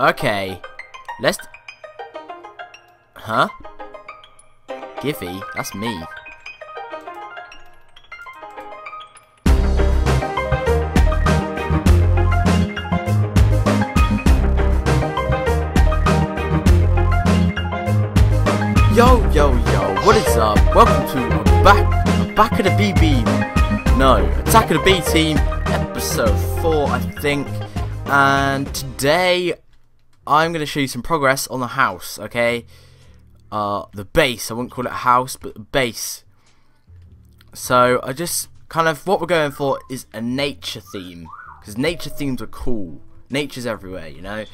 Okay. Let's... Huh? Givey? That's me. Yo, yo, yo, what is up? Welcome to a back, a back of the BB. No, Attack of the B Team, episode 4, I think. And today, I'm going to show you some progress on the house, okay? Uh, the base, I wouldn't call it a house, but the base. So, I just, kind of, what we're going for is a nature theme. Because nature themes are cool. Nature's everywhere, you know?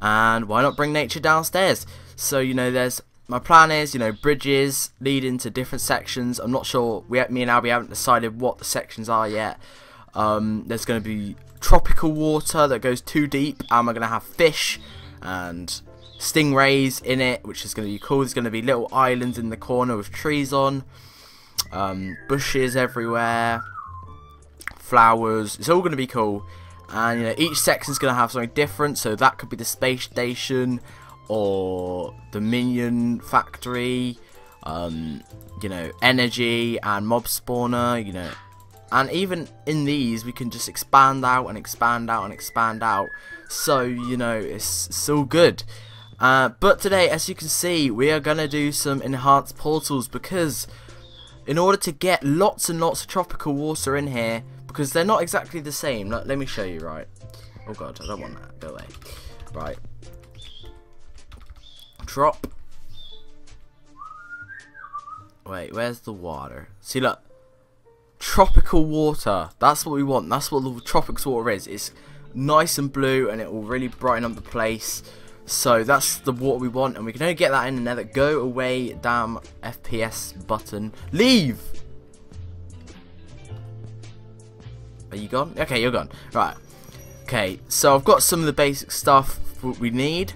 And why not bring nature downstairs? So, you know, there's my plan is, you know, bridges leading to different sections. I'm not sure. We, me and Alby haven't decided what the sections are yet. Um, there's going to be tropical water that goes too deep, and we're going to have fish and stingrays in it, which is going to be cool. There's going to be little islands in the corner with trees on, um, bushes everywhere, flowers. It's all going to be cool. And you know, each going to have something different. So that could be the space station or the minion factory, um, you know, energy and mob spawner, you know, and even in these we can just expand out and expand out and expand out. So you know, it's so good. Uh, but today, as you can see, we are gonna do some enhanced portals because in order to get lots and lots of tropical water in here, because they're not exactly the same. Let, let me show you. Right. Oh god, I don't want that. Go away. Right drop. Wait, where's the water? See, look. Tropical water. That's what we want. That's what the tropics water is. It's nice and blue and it will really brighten up the place. So that's the water we want and we can only get that in the nether. Go away, damn FPS button. Leave! Are you gone? Okay, you're gone. Right. Okay, so I've got some of the basic stuff we need.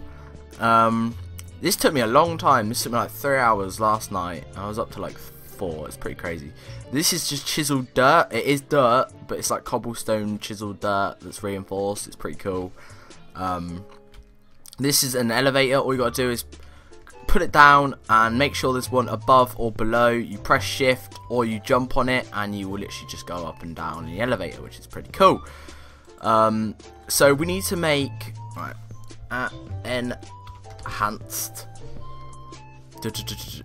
Um, this took me a long time. This took me like three hours last night. I was up to like four. It's pretty crazy. This is just chiseled dirt. It is dirt, but it's like cobblestone chiseled dirt that's reinforced. It's pretty cool. Um, this is an elevator. All you got to do is put it down and make sure there's one above or below. You press shift or you jump on it and you will literally just go up and down in the elevator, which is pretty cool. Um, so we need to make right n enhanced.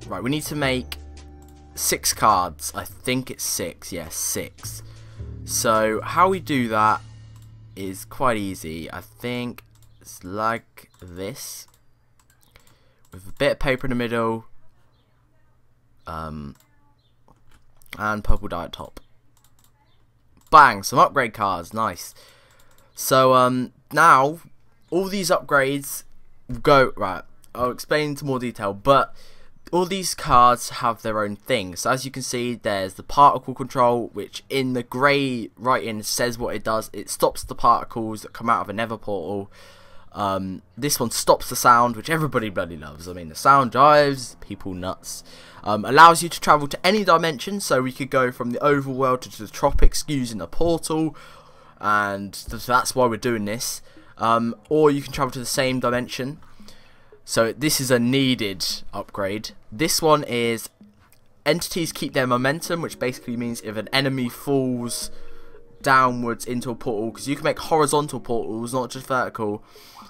Right, we need to make six cards. I think it's six. Yes, six. So how we do that is quite easy. I think it's like this. With a bit of paper in the middle. Um, and purple dye at top. Bang, some upgrade cards, nice. So um, now, all these upgrades go right. I'll explain into more detail, but all these cards have their own things. So as you can see, there's the particle control, which in the grey writing says what it does. It stops the particles that come out of a nether portal. Um, this one stops the sound, which everybody bloody loves. I mean, the sound drives people nuts. Um, allows you to travel to any dimension, so we could go from the overworld to the tropics using a portal, and that's why we're doing this um, or you can travel to the same dimension. So this is a needed upgrade. This one is entities keep their momentum, which basically means if an enemy falls downwards into a portal, because you can make horizontal portals, not just vertical.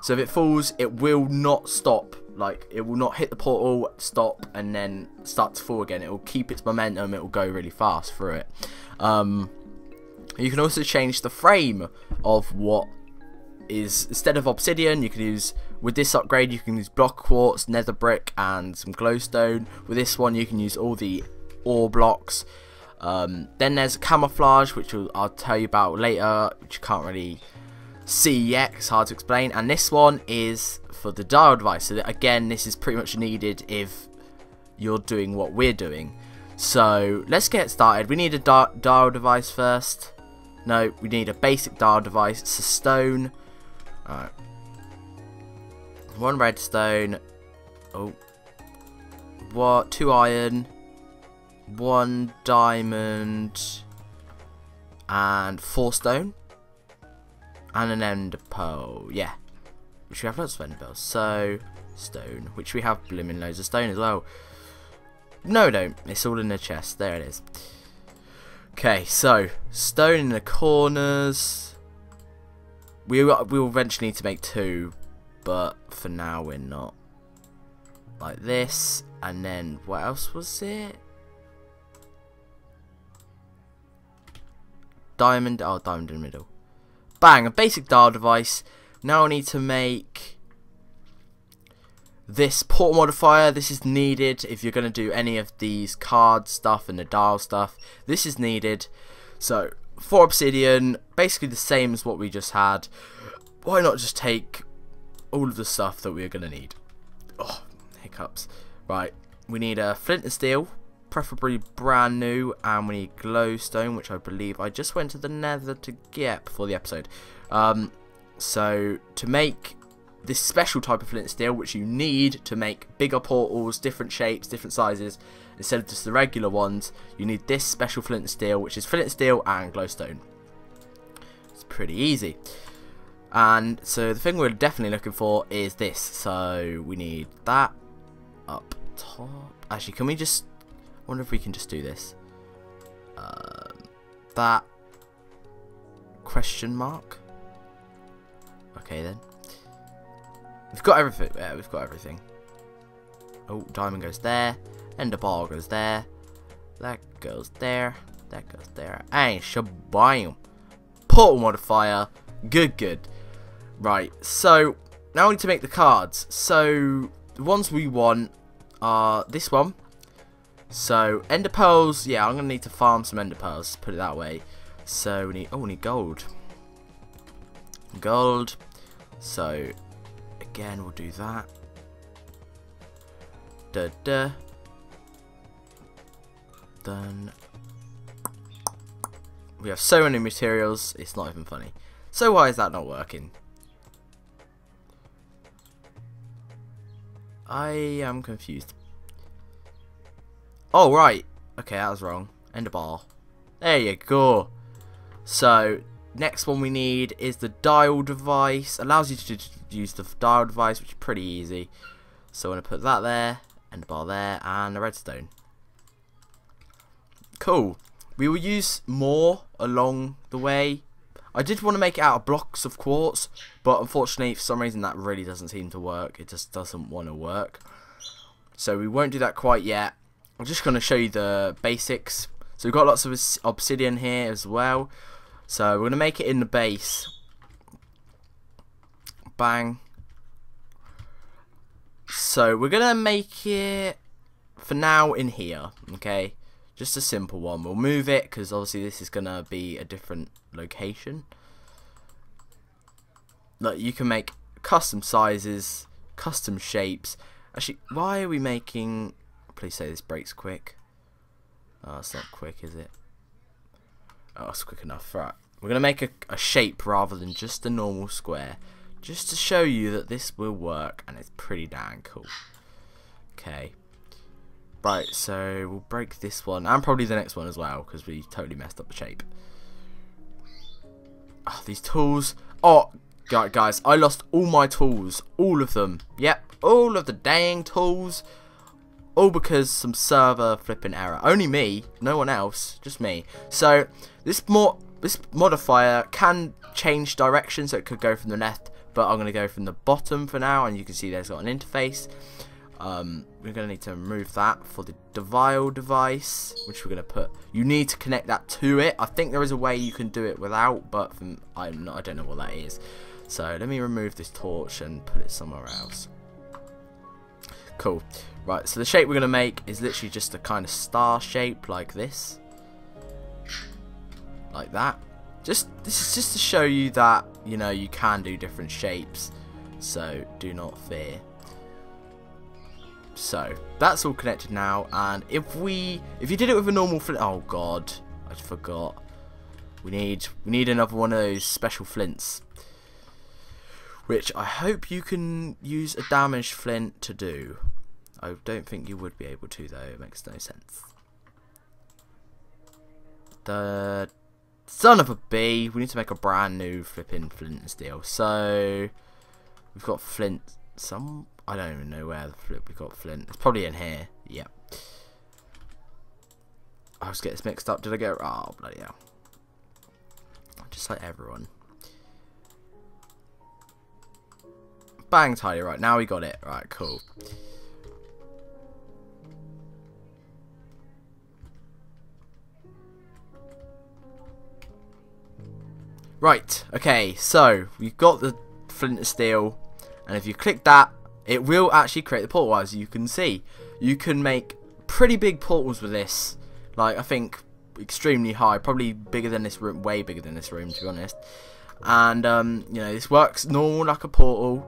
So if it falls, it will not stop. Like, it will not hit the portal, stop, and then start to fall again. It will keep its momentum, it will go really fast through it. Um, you can also change the frame of what is instead of obsidian you can use with this upgrade you can use block quartz nether brick and some glowstone. With this one you can use all the ore blocks. Um, then there's camouflage which I'll tell you about later which you can't really see yet it's hard to explain. And this one is for the dial device. So again this is pretty much needed if you're doing what we're doing. So let's get started. We need a dial device first. No we need a basic dial device. It's a stone. Alright. One redstone. Oh. What? Two iron. One diamond. And four stone. And an ender pearl. Yeah. which we have lots of ender pearls. So, stone, which we have blooming loads of stone as well. No, don't. It's all in the chest. There it is. Okay, so stone in the corners. We will eventually need to make two, but for now we're not. Like this, and then what else was it? Diamond. Oh, diamond in the middle. Bang! A basic dial device. Now I need to make this port modifier, this is needed if you're going to do any of these card stuff and the dial stuff. This is needed. So, for obsidian, basically the same as what we just had. Why not just take all of the stuff that we're going to need? Oh, hiccups. Right, we need a flint and steel, preferably brand new, and we need glowstone, which I believe I just went to the nether to get before the episode. Um, so, to make this special type of flint and steel which you need to make bigger portals, different shapes, different sizes instead of just the regular ones you need this special flint and steel which is flint and steel and glowstone it's pretty easy and so the thing we're definitely looking for is this so we need that up top actually can we just I wonder if we can just do this um, that question mark okay then We've got everything. Yeah, we've got everything. Oh, diamond goes there. And the ball goes there. That goes there. That goes there. And shabam. Portal modifier. Good, good. Right, so now we need to make the cards. So the ones we want are this one. So ender pearls, yeah, I'm gonna need to farm some ender pearls, put it that way. So we need oh we need gold. Gold. So again, we'll do that. Da da. Then we have so many materials, it's not even funny. So why is that not working? I am confused. Oh, right. Okay, that was wrong. End of bar. There you go. So, Next one we need is the dial device. Allows you to use the dial device, which is pretty easy. So I'm going to put that there, end bar there, and the redstone. Cool. We will use more along the way. I did want to make it out of blocks of quartz, but unfortunately, for some reason, that really doesn't seem to work. It just doesn't want to work. So we won't do that quite yet. I'm just going to show you the basics. So we've got lots of obsidian here as well. So we're going to make it in the base. Bang. So we're going to make it for now in here, okay? Just a simple one. We'll move it because obviously this is going to be a different location. Look, you can make custom sizes, custom shapes. Actually, why are we making... Please say this breaks quick. Oh, it's not quick, is it? Oh, it's quick enough. Right. We're going to make a, a shape rather than just a normal square. Just to show you that this will work. And it's pretty dang cool. Okay. Right, so we'll break this one. And probably the next one as well. Because we totally messed up the shape. Oh, these tools. Oh, guys. I lost all my tools. All of them. Yep. All of the dang tools. All because some server flipping error. Only me, no one else, just me. So this more this modifier can change direction, so it could go from the left, but I'm going to go from the bottom for now, and you can see there's got an interface. Um, we're going to need to remove that for the dial device, which we're going to put. You need to connect that to it. I think there is a way you can do it without, but from, I'm not, I don't know what that is. So let me remove this torch and put it somewhere else. Cool. Right, so the shape we're going to make is literally just a kind of star shape like this. Like that. Just This is just to show you that, you know, you can do different shapes. So, do not fear. So, that's all connected now. And if we, if you did it with a normal flint, oh god, I forgot. We need, we need another one of those special flints which I hope you can use a damaged flint to do. I don't think you would be able to though, it makes no sense. The son of a bee, we need to make a brand new flipping flint steel. So We've got flint. Some I don't even know where the flip we've got flint. It's probably in here. Yep. I was getting this mixed up. Did I go? Oh bloody hell! Just like everyone. Bang, tidy. Right now we got it. Right, cool. Right, okay, so we've got the flint and steel, and if you click that, it will actually create the portal, as you can see. You can make pretty big portals with this, like, I think, extremely high, probably bigger than this room, way bigger than this room, to be honest. And, um, you know, this works normal like a portal,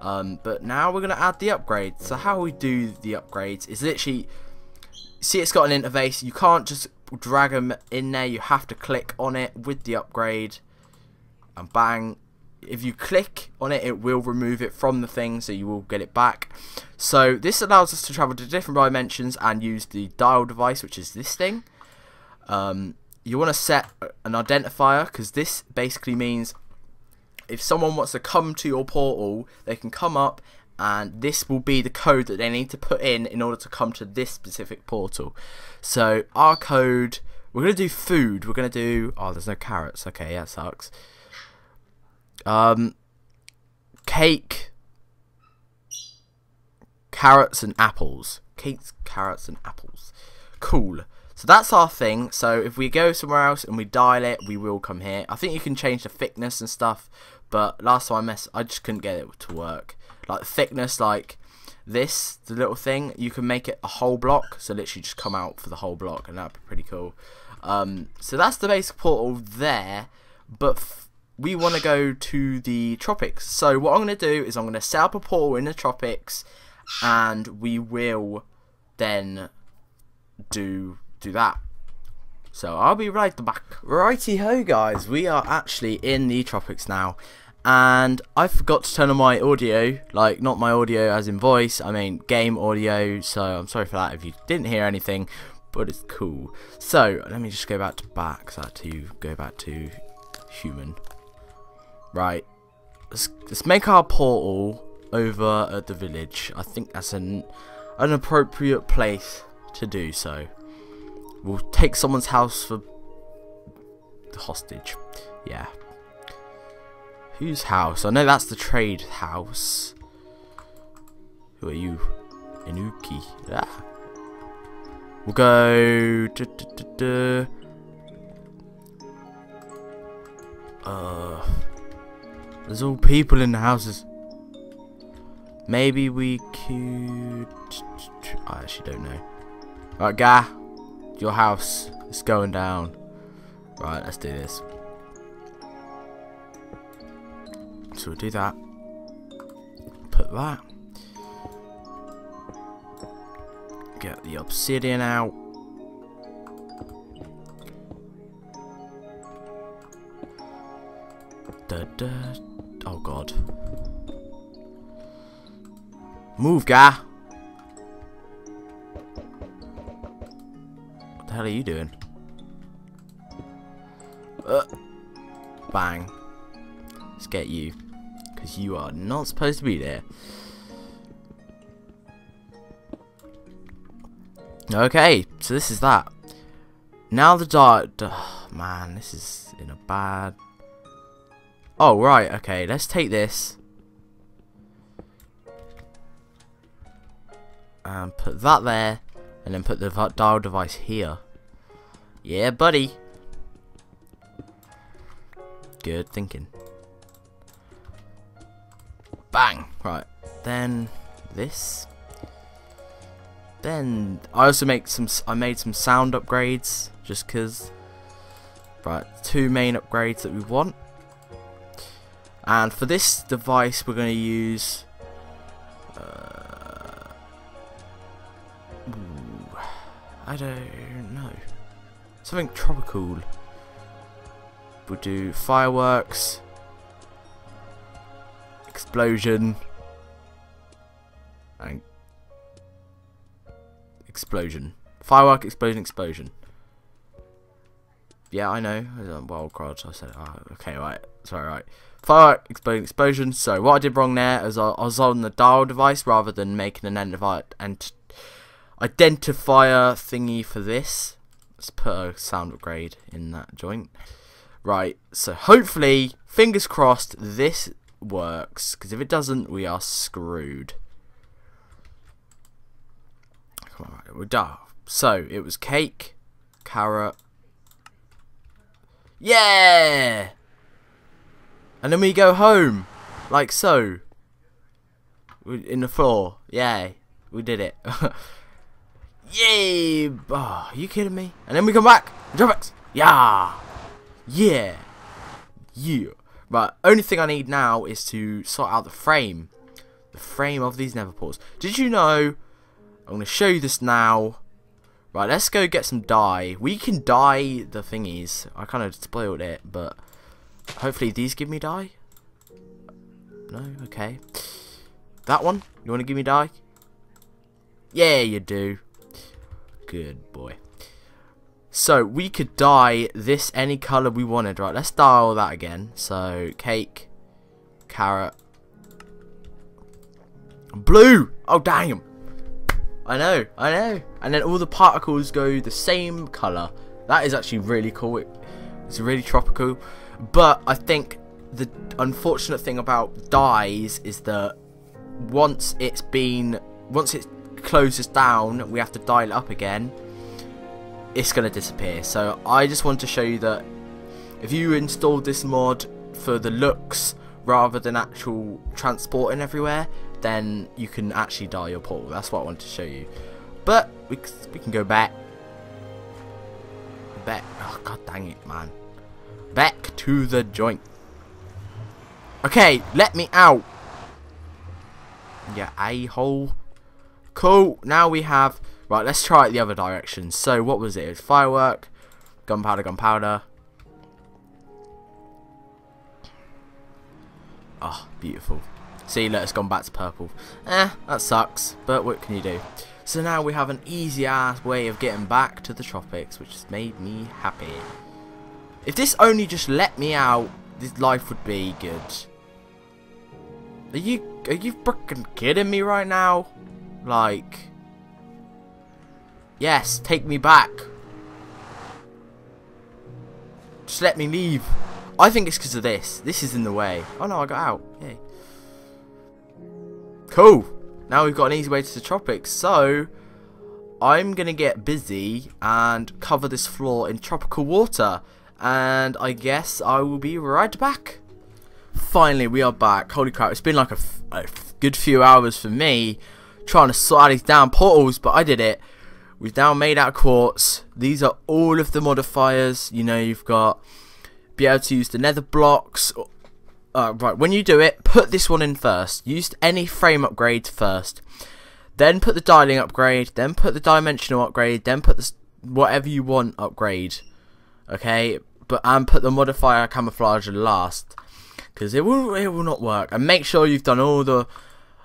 um, but now we're going to add the upgrades. So how we do the upgrades is literally, see it's got an interface, you can't just drag them in there, you have to click on it with the upgrade and bang if you click on it it will remove it from the thing so you will get it back. So this allows us to travel to different dimensions and use the dial device which is this thing. Um, you want to set an identifier because this basically means if someone wants to come to your portal they can come up and this will be the code that they need to put in in order to come to this specific portal. So our code we're going to do food. We're going to do oh there's no carrots. Okay that sucks um, cake, carrots and apples. Cakes, carrots and apples. Cool. So that's our thing. So if we go somewhere else and we dial it, we will come here. I think you can change the thickness and stuff, but last time I messed, I just couldn't get it to work. Like thickness, like this, the little thing, you can make it a whole block. So literally just come out for the whole block, and that'd be pretty cool. Um, so that's the basic portal there, but we want to go to the tropics. So what I'm going to do is I'm going to set up a portal in the tropics, and we will then do do that. So I'll be right back. Righty ho, guys. We are actually in the tropics now, and I forgot to turn on my audio. Like not my audio as in voice. I mean game audio. So I'm sorry for that if you didn't hear anything, but it's cool. So let me just go back to back. So to go back to human. Right. Let's, let's make our portal over at the village. I think that's an, an appropriate place to do so. We'll take someone's house for the hostage. Yeah. Whose house? I know that's the trade house. Who are you? Inuki. Yeah. We'll go. Da, da, da, uh. There's all people in the houses. Maybe we could... I actually don't know. Right, guy. Your house is going down. Right, let's do this. So we'll do that. Put that. Get the obsidian out. Da, da, Oh god. Move, guy! What the hell are you doing? Uh, bang. Let's get you. Because you are not supposed to be there. Okay, so this is that. Now the dark... Oh, man, this is in a bad Oh, right, okay, let's take this. And put that there. And then put the dial device here. Yeah, buddy. Good thinking. Bang! Right, then this. Then I also make some. I made some sound upgrades just because. Right, two main upgrades that we want. And for this device, we're going to use. Uh, I don't know. Something tropical. We'll do fireworks, explosion, and explosion. Firework, explosion, explosion. Yeah, I know. Well, God, I said, oh, okay, right. Sorry, right. Fire exploding explosion. So what I did wrong there is I, was on the dial device rather than making an and identifier thingy for this. Let's put a sound upgrade in that joint. Right, so hopefully, fingers crossed, this works. Because if it doesn't, we are screwed. Come on, right, we're done. So, it was cake, carrot. Yeah! And then we go home. Like so. In the floor. Yay. We did it. Yay! Oh, are you kidding me? And then we come back. Dropbox. Yeah. Yeah. Yeah. Right. Only thing I need now is to sort out the frame. The frame of these Netherports. Did you know? I'm going to show you this now. Right, let's go get some dye. We can dye the thingies. I kind of spoiled it, but hopefully these give me dye. No? Okay. That one? You want to give me dye? Yeah, you do. Good boy. So, we could dye this any colour we wanted, right? Let's dye all that again. So, cake, carrot, blue! Oh, damn! I know, I know. And then all the particles go the same colour. That is actually really cool. It, it's really tropical. But I think the unfortunate thing about dyes is that once it's been, once it closes down, we have to dial it up again. It's going to disappear. So I just want to show you that if you installed this mod for the looks rather than actual transporting everywhere, then you can actually dye your portal. That's what I wanted to show you. But we, we can go back. Back. Oh, god dang it, man. Back to the joint. Okay, let me out. Yeah, a-hole. Cool. Now we have... Right, let's try it the other direction. So, what was it? It was firework, gunpowder, gunpowder. Oh, beautiful. See, look, it's gone back to purple. Eh, that sucks, but what can you do? So now we have an easy ass way of getting back to the tropics, which has made me happy. If this only just let me out, this life would be good. Are you are you freaking kidding me right now? Like Yes, take me back. Just let me leave. I think it's because of this. This is in the way. Oh no, I got out. Cool. Now we've got an easy way to the tropics. So, I'm going to get busy and cover this floor in tropical water. And I guess I will be right back. Finally, we are back. Holy crap, it's been like a, good few hours for me trying to out these down portals, but I did it. We've now made out quartz. These are all of the modifiers. You know, you've got be able to use the nether blocks, uh, right, when you do it, put this one in first. Use any frame upgrade first. Then put the dialing upgrade. Then put the dimensional upgrade. Then put the whatever you want upgrade. Okay, but and put the modifier camouflage last, because it will it will not work. And make sure you've done all the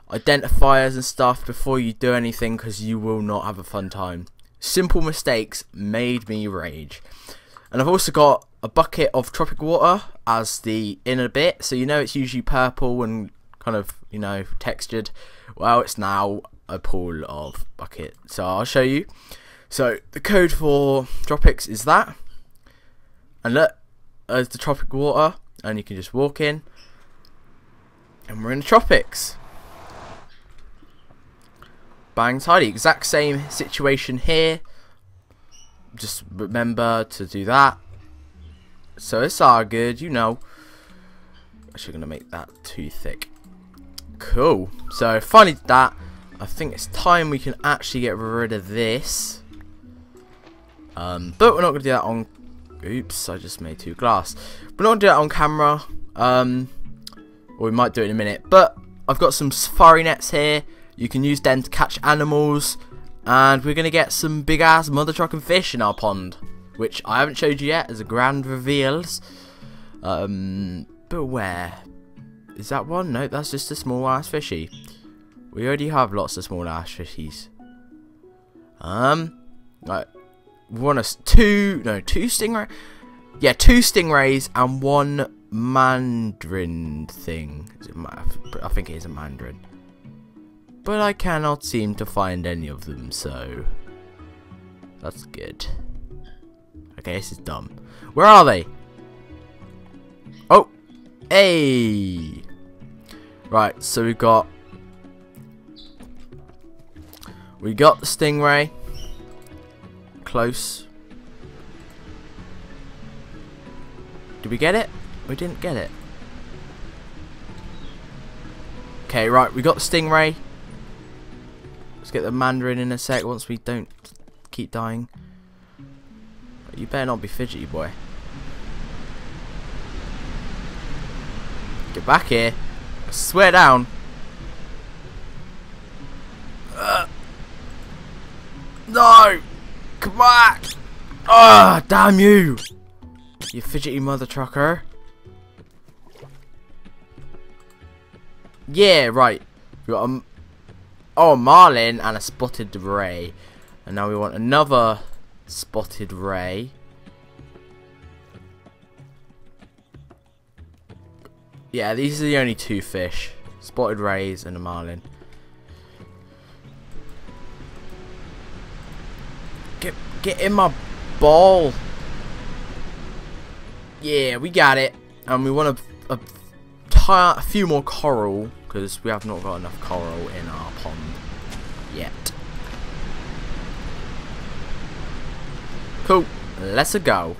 identifiers and stuff before you do anything, because you will not have a fun time. Simple mistakes made me rage. And I've also got a bucket of tropic water as the inner bit. So you know it's usually purple and kind of, you know, textured. Well, it's now a pool of bucket. So I'll show you. So the code for tropics is that. And look, there's the tropic water. And you can just walk in. And we're in the tropics. Bang tidy. Exact same situation here. Just remember to do that so it's all good, you know. Actually, going to make that too thick. Cool. So finally did that. I think it's time we can actually get rid of this. Um, but we're not going to do that on... Oops, I just made two glass. We're not going to do that on camera. Um, or we might do it in a minute. But I've got some safari nets here. You can use them to catch animals. And we're going to get some big ass mother trucking fish in our pond which I haven't showed you yet as a grand reveals. Um, but where? Is that one? No, that's just a small ass fishy. We already have lots of small ass fishies. Um, like one of two, no, two stingray. Yeah, two stingrays and one mandarin thing. I think it is a mandarin. But I cannot seem to find any of them, so... That's good. Okay, this is dumb. Where are they? Oh! Hey! Right, so we've got... We got the stingray. Close. Did we get it? We didn't get it. Okay, right, we got the stingray. Get the mandarin in a sec once we don't keep dying. You better not be fidgety, boy. Get back here. I swear down. Uh, no! Come back! Ah, oh, damn you! You fidgety mother trucker. Yeah, right. We got a oh a marlin and a spotted ray, and now we want another spotted ray. Yeah, these are the only two fish. Spotted rays and a marlin. Get get in my ball. Yeah, we got it. And we want a, a, a few more coral because we have not got enough coral in our pond yet. Cool. Let's go.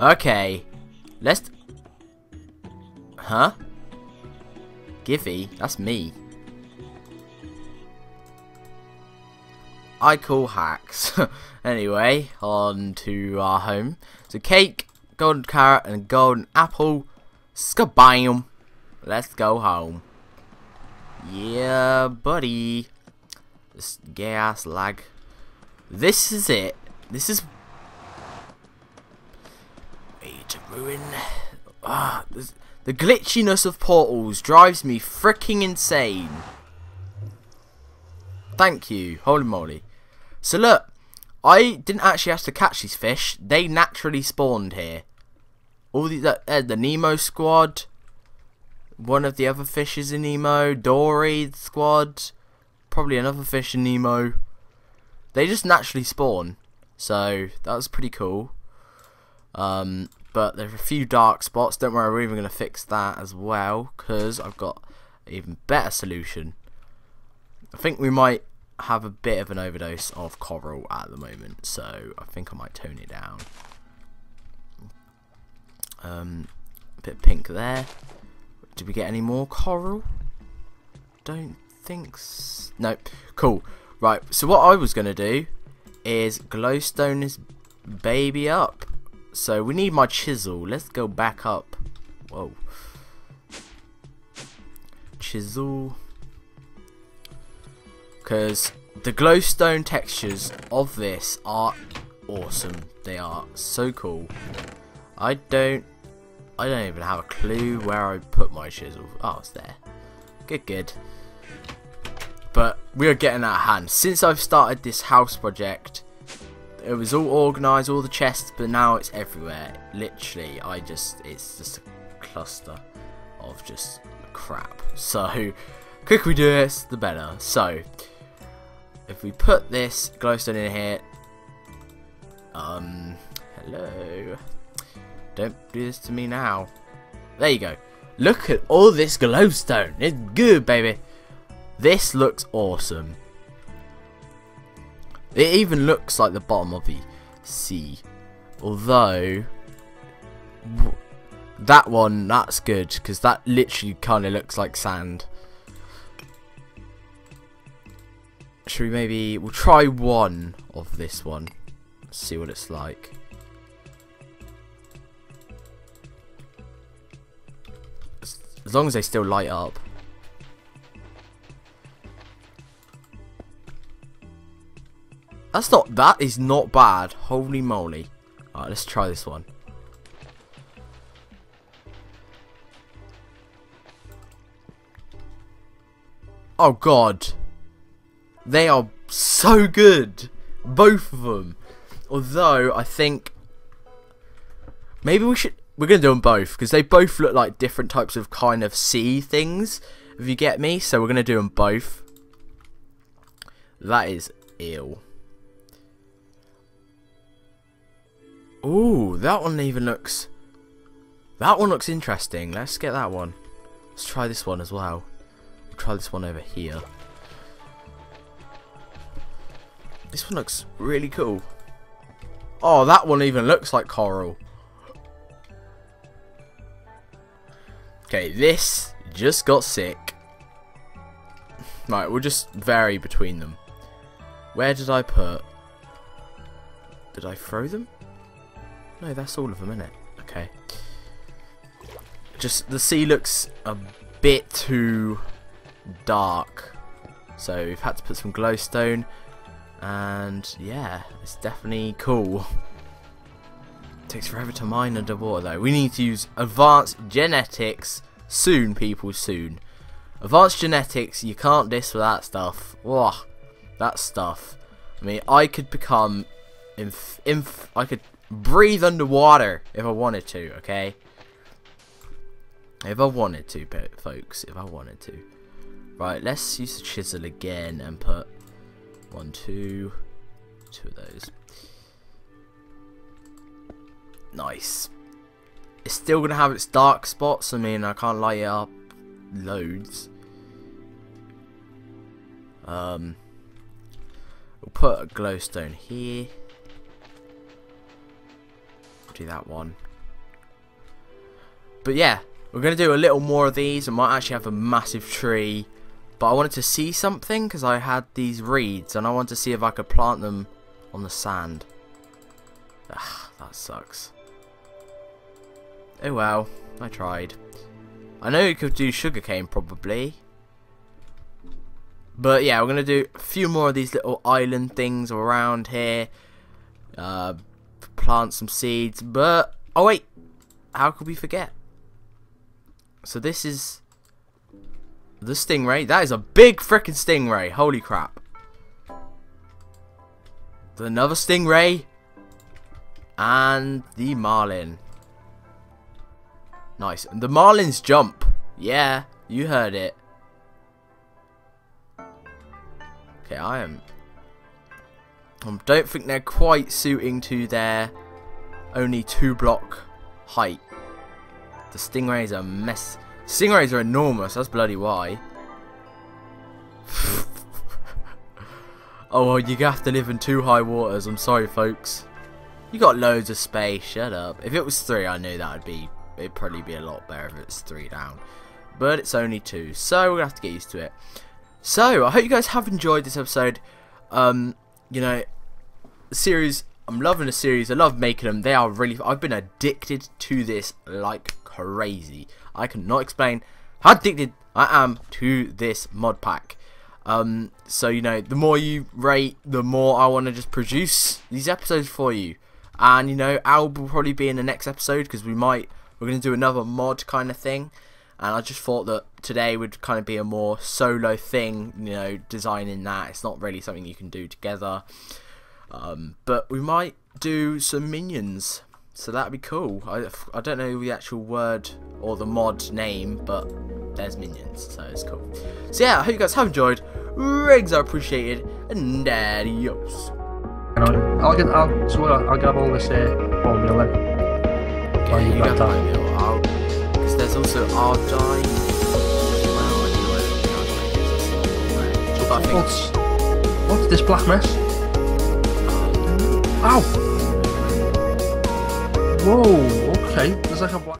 Okay. Let's... Huh? Givey? That's me. I call hacks. anyway, on to our home. So cake, golden carrot, and golden apple. Skabam. Let's go home. Yeah, buddy. This gas lag. This is it. This is way to ruin. Ah, the glitchiness of portals drives me freaking insane. Thank you, holy moly. So look, I didn't actually have to catch these fish. They naturally spawned here. All these, uh, the Nemo squad, one of the other fishes in Nemo, Dory squad, probably another fish in Nemo. They just naturally spawn. So that was pretty cool. Um, but there are a few dark spots. Don't worry, we're even going to fix that as well because I've got an even better solution. I think we might have a bit of an overdose of coral at the moment, so I think I might tone it down. Um, a bit pink there. Did we get any more coral? Don't think so. Cool. Right, so what I was going to do is glowstone this baby up. So we need my chisel. Let's go back up. Whoa. Chisel. Because the glowstone textures of this are awesome. They are so cool. I don't I don't even have a clue where I put my chisel. Oh, it's there. Good, good. But we are getting out of hand. Since I've started this house project, it was all organised, all the chests, but now it's everywhere. Literally, I just, it's just a cluster of just crap. So, quicker we do this, the better. So, if we put this glowstone in here, don't do this to me now. There you go. Look at all this glowstone. It's good, baby. This looks awesome. It even looks like the bottom of the sea. Although, that one, that's good. Because that literally kind of looks like sand. Should we maybe, we'll try one of this one. See what it's like. As long as they still light up. That's not, that is not bad. Holy moly. Alright, let's try this one. Oh god. They are so good. Both of them. Although, I think Maybe we should. We're gonna do them both because they both look like different types of kind of sea things. If you get me, so we're gonna do them both. That is ill. Ooh, that one even looks. That one looks interesting. Let's get that one. Let's try this one as well. We'll try this one over here. This one looks really cool. Oh, that one even looks like coral. Okay, this just got sick. Right, we'll just vary between them. Where did I put... Did I throw them? No, that's all of them, isn't it? Okay. Just, the sea looks a bit too dark. So we've had to put some glowstone. And yeah, it's definitely cool. takes forever to mine underwater though. We need to use advanced genetics soon, people, soon. Advanced genetics, you can't diss with that stuff. Whoa, that stuff. I mean, I could become, inf, inf I could breathe underwater if I wanted to, okay? If I wanted to, folks, if I wanted to. Right, let's use the chisel again and put one, two, two of those. Nice. It's still going to have its dark spots. I mean, I can't light it up loads. Um, we'll put a glowstone here. Do that one. But yeah, we're going to do a little more of these. I might actually have a massive tree but I wanted to see something because I had these reeds and I wanted to see if I could plant them on the sand. Ugh, that sucks. Oh well, I tried. I know you could do sugarcane probably. But yeah, we're going to do a few more of these little island things around here. Uh, plant some seeds. But, oh wait, how could we forget? So this is the stingray. That is a big freaking stingray. Holy crap. Another stingray. And the marlin. Nice. The marlins jump. Yeah, you heard it. Okay, I am... I don't think they're quite suiting to their only two block height. The stingrays are mess Stingrays are enormous, that's bloody why. oh well, you have to live in two high waters, I'm sorry folks. You got loads of space, shut up. If it was three, I knew that would be, it'd probably be a lot better if it's three down. But it's only two, so we're to have to get used to it. So, I hope you guys have enjoyed this episode. Um, you know, the series, I'm loving the series, I love making them, they are really, I've been addicted to this like crazy. I cannot explain how addicted I am to this mod pack. Um, so, you know, the more you rate, the more I want to just produce these episodes for you. And, you know, Al will probably be in the next episode because we might, we're going to do another mod kind of thing. And I just thought that today would kind of be a more solo thing, you know, designing that. It's not really something you can do together. Um, but we might do some minions so that'd be cool. I, I don't know the actual word or the mod name, but there's minions, so it's cool. So yeah, I hope you guys have enjoyed. Rigs are appreciated, and adios. I'll, get. I'll, so I'll grab all this uh, formula. Okay, you grab my meal. Because there's also our die. What's, what's this black mess? Ow! Whoa, okay. There's like a black.